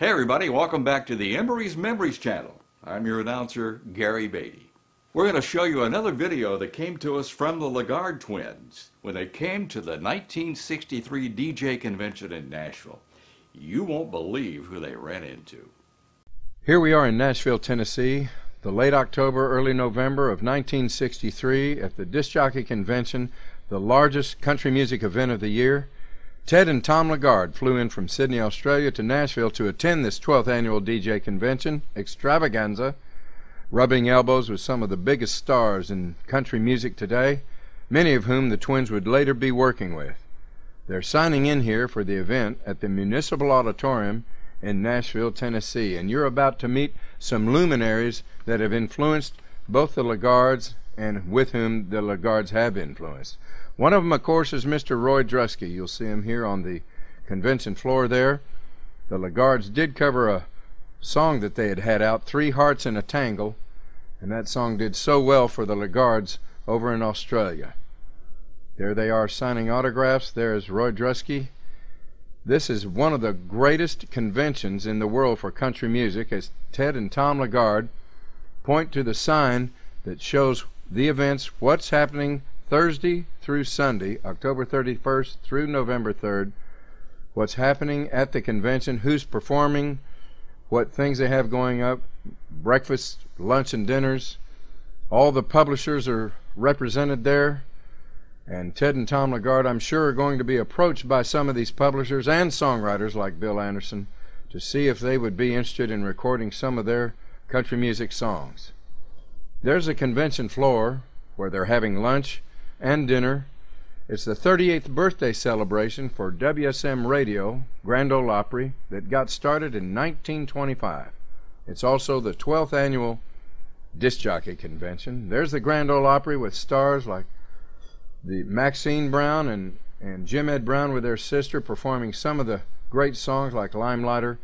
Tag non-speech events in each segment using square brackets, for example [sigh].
Hey everybody, welcome back to the Emery's Memories channel. I'm your announcer, Gary Beatty. We're going to show you another video that came to us from the LeGarde twins when they came to the 1963 DJ convention in Nashville. You won't believe who they ran into. Here we are in Nashville, Tennessee, the late October, early November of 1963 at the Disc Jockey Convention, the largest country music event of the year. Ted and Tom LeGarde flew in from Sydney, Australia to Nashville to attend this 12th annual DJ convention extravaganza rubbing elbows with some of the biggest stars in country music today, many of whom the twins would later be working with. They're signing in here for the event at the Municipal Auditorium in Nashville, Tennessee, and you're about to meet some luminaries that have influenced both the LeGardes and with whom the LeGardes have influenced. One of them, of course, is Mr. Roy Drusky. You'll see him here on the convention floor there. The LeGardes did cover a song that they had had out, Three Hearts in a Tangle, and that song did so well for the LeGardes over in Australia. There they are signing autographs. There is Roy Drusky. This is one of the greatest conventions in the world for country music as Ted and Tom LeGarde point to the sign that shows the events, what's happening Thursday through Sunday, October 31st through November 3rd, what's happening at the convention, who's performing, what things they have going up, breakfast, lunch, and dinners. All the publishers are represented there. And Ted and Tom LeGarde, I'm sure, are going to be approached by some of these publishers and songwriters like Bill Anderson to see if they would be interested in recording some of their country music songs. There's a convention floor where they're having lunch and dinner. It's the 38th birthday celebration for WSM Radio, Grand Ole Opry, that got started in 1925. It's also the 12th annual disc jockey convention. There's the Grand Ole Opry with stars like the Maxine Brown and, and Jim Ed Brown with their sister performing some of the great songs like Limelighter.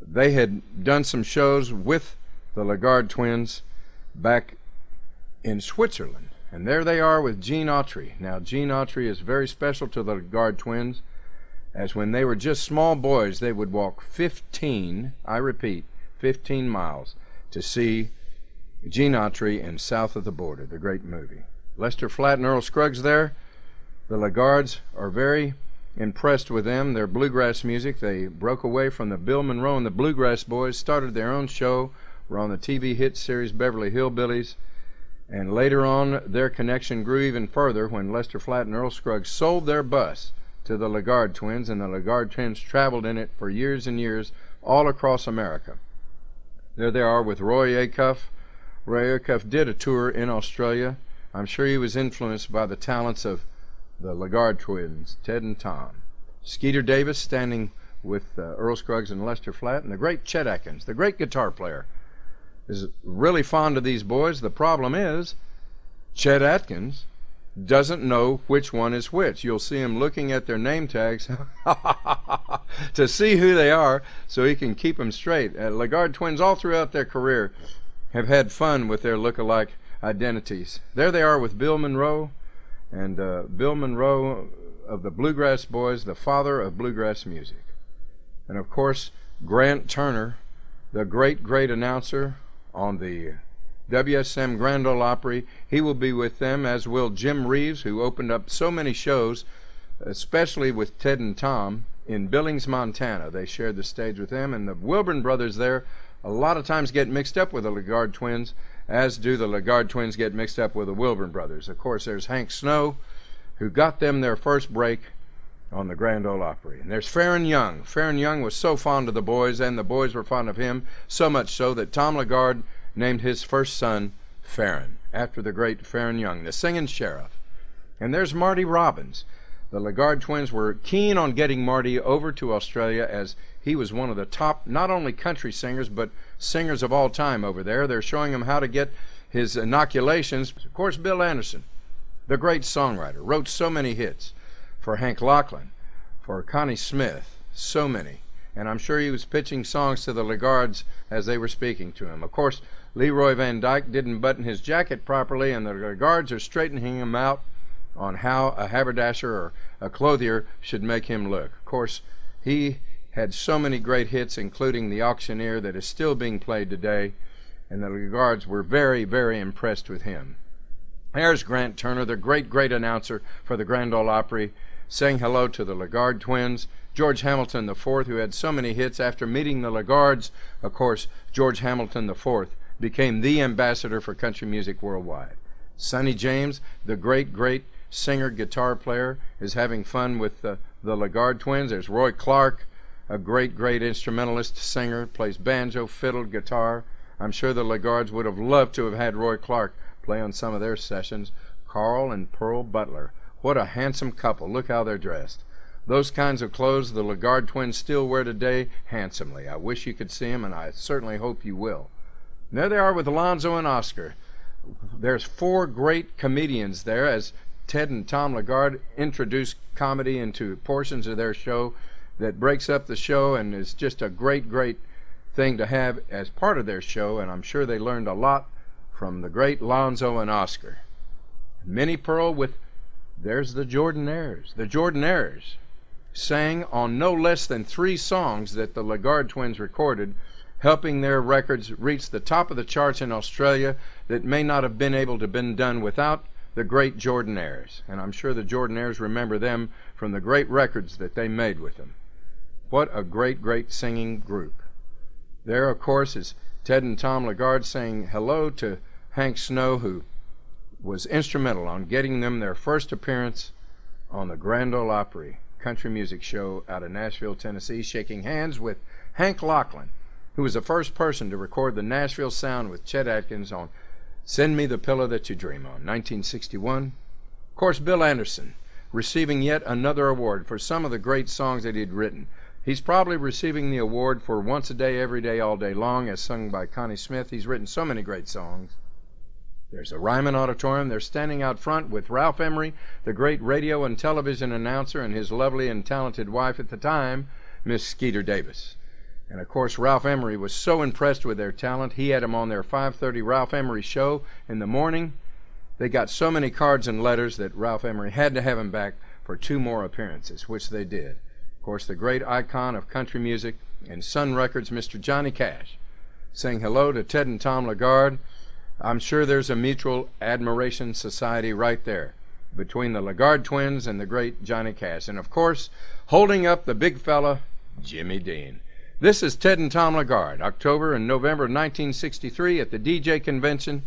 They had done some shows with the LeGarde twins back in Switzerland. And there they are with Gene Autry. Now, Gene Autry is very special to the LeGarde twins, as when they were just small boys, they would walk 15, I repeat, 15 miles to see Gene Autry in South of the Border, the great movie. Lester Flatt and Earl Scruggs there. The LeGardes are very impressed with them, their bluegrass music. They broke away from the Bill Monroe and the Bluegrass Boys, started their own show, were on the TV hit series Beverly Hillbillies and later on, their connection grew even further when Lester Flatt and Earl Scruggs sold their bus to the LeGarde twins, and the LeGarde twins traveled in it for years and years all across America. There they are with Roy Acuff. Roy Acuff did a tour in Australia. I'm sure he was influenced by the talents of the LeGarde twins, Ted and Tom. Skeeter Davis standing with uh, Earl Scruggs and Lester Flatt, and the great Chet Atkins, the great guitar player is really fond of these boys. The problem is, Chet Atkins doesn't know which one is which. You'll see him looking at their name tags [laughs] to see who they are so he can keep them straight. Uh, LeGarde twins, all throughout their career, have had fun with their look-alike identities. There they are with Bill Monroe, and uh, Bill Monroe of the Bluegrass Boys, the father of bluegrass music. And of course, Grant Turner, the great, great announcer on the WSM Grand Ole Opry. He will be with them, as will Jim Reeves, who opened up so many shows, especially with Ted and Tom in Billings, Montana. They shared the stage with them, and the Wilburn brothers there a lot of times get mixed up with the LeGarde twins, as do the LeGarde twins get mixed up with the Wilburn brothers. Of course, there's Hank Snow, who got them their first break on the Grand Ole Opry. And there's Faron Young. Faron Young was so fond of the boys, and the boys were fond of him, so much so that Tom LeGarde named his first son Faron, after the great Faron Young, the singing sheriff. And there's Marty Robbins. The LeGarde twins were keen on getting Marty over to Australia as he was one of the top, not only country singers, but singers of all time over there. They're showing him how to get his inoculations. Of course, Bill Anderson, the great songwriter, wrote so many hits for Hank Locklin, for Connie Smith, so many. And I'm sure he was pitching songs to the LeGardes as they were speaking to him. Of course, Leroy Van Dyke didn't button his jacket properly, and the LeGardes are straightening him out on how a haberdasher or a clothier should make him look. Of course, he had so many great hits, including The Auctioneer, that is still being played today, and the LeGardes were very, very impressed with him. There's Grant Turner, the great, great announcer for the Grand Ole Opry, saying hello to the LeGarde twins. George Hamilton IV, who had so many hits after meeting the LeGardes, of course, George Hamilton IV became the ambassador for country music worldwide. Sonny James, the great, great singer, guitar player, is having fun with the, the LeGarde twins. There's Roy Clark, a great, great instrumentalist, singer, plays banjo, fiddle, guitar. I'm sure the LeGardes would have loved to have had Roy Clark play on some of their sessions. Carl and Pearl Butler. What a handsome couple. Look how they're dressed. Those kinds of clothes the LeGarde twins still wear today handsomely. I wish you could see them, and I certainly hope you will. And there they are with Alonzo and Oscar. There's four great comedians there as Ted and Tom LeGarde introduce comedy into portions of their show that breaks up the show and is just a great, great thing to have as part of their show, and I'm sure they learned a lot from the great Lonzo and Oscar. Minnie Pearl with There's the Jordanaires. The Jordanaires sang on no less than three songs that the LeGarde twins recorded, helping their records reach the top of the charts in Australia that may not have been able to been done without the great Jordanaires. And I'm sure the Jordanaires remember them from the great records that they made with them. What a great, great singing group. There, of course, is Ted and Tom LeGarde saying hello to Hank Snow, who was instrumental on getting them their first appearance on the Grand Ole Opry country music show out of Nashville, Tennessee, shaking hands with Hank Locklin, who was the first person to record the Nashville sound with Chet Atkins on Send Me the Pillow That You Dream On, 1961. Of course, Bill Anderson receiving yet another award for some of the great songs that he'd written. He's probably receiving the award for Once a Day, Every Day, All Day Long, as sung by Connie Smith. He's written so many great songs. There's a Ryman Auditorium. They're standing out front with Ralph Emery, the great radio and television announcer, and his lovely and talented wife at the time, Miss Skeeter Davis. And of course, Ralph Emery was so impressed with their talent, he had them on their 5:30 Ralph Emery show in the morning. They got so many cards and letters that Ralph Emery had to have him back for two more appearances, which they did. Of course, the great icon of country music and Sun Records, Mr. Johnny Cash, saying hello to Ted and Tom LeGarde I'm sure there's a mutual admiration society right there between the LeGarde twins and the great Johnny Cash. And of course, holding up the big fella, Jimmy Dean. This is Ted and Tom LeGarde, October and November 1963 at the DJ convention.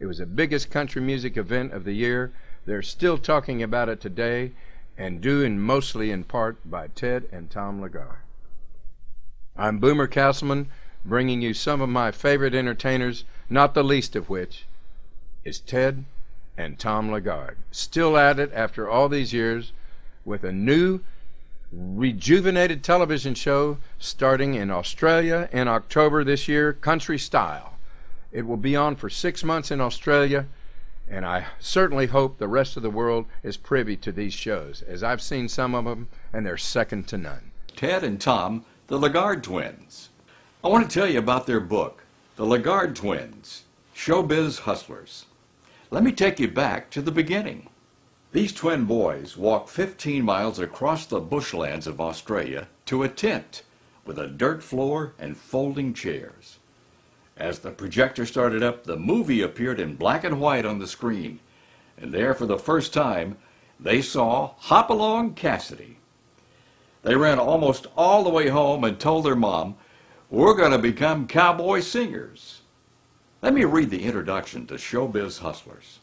It was the biggest country music event of the year. They're still talking about it today and due in mostly in part by Ted and Tom LeGarde. I'm Boomer Castleman bringing you some of my favorite entertainers not the least of which is Ted and Tom LeGarde. still at it after all these years with a new rejuvenated television show starting in Australia in October this year, Country Style. It will be on for six months in Australia, and I certainly hope the rest of the world is privy to these shows, as I've seen some of them, and they're second to none. Ted and Tom, the LeGarde twins. I want to tell you about their book, the LeGarde twins, showbiz hustlers. Let me take you back to the beginning. These twin boys walked 15 miles across the bushlands of Australia to a tent with a dirt floor and folding chairs. As the projector started up, the movie appeared in black and white on the screen, and there for the first time they saw Hopalong Cassidy. They ran almost all the way home and told their mom we're going to become cowboy singers. Let me read the introduction to Showbiz Hustlers.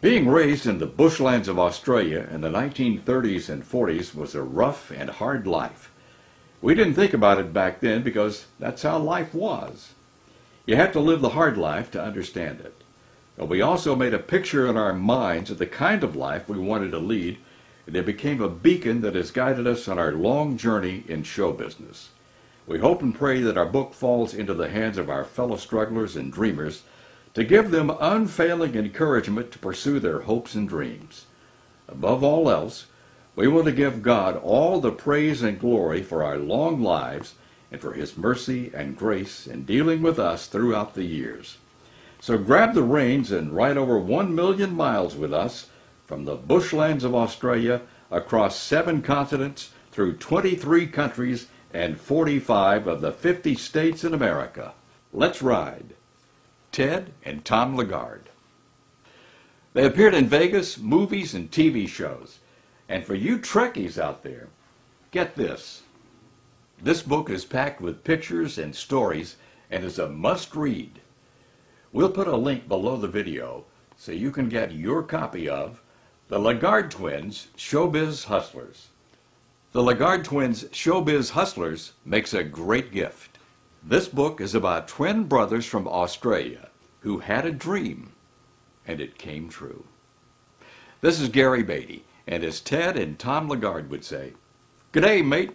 Being raised in the bushlands of Australia in the 1930s and 40s was a rough and hard life. We didn't think about it back then because that's how life was. You have to live the hard life to understand it. But we also made a picture in our minds of the kind of life we wanted to lead, and it became a beacon that has guided us on our long journey in show business. We hope and pray that our book falls into the hands of our fellow strugglers and dreamers to give them unfailing encouragement to pursue their hopes and dreams. Above all else, we want to give God all the praise and glory for our long lives and for His mercy and grace in dealing with us throughout the years. So grab the reins and ride over one million miles with us from the bushlands of Australia across seven continents through 23 countries and 45 of the 50 states in America. Let's ride. Ted and Tom LeGarde. They appeared in Vegas, movies, and TV shows. And for you Trekkies out there, get this. This book is packed with pictures and stories and is a must read. We'll put a link below the video so you can get your copy of The LeGarde Twins Showbiz Hustlers. The LeGarde Twins Showbiz Hustlers makes a great gift. This book is about twin brothers from Australia who had a dream and it came true. This is Gary Beatty, and as Ted and Tom LeGarde would say, G'day, mate.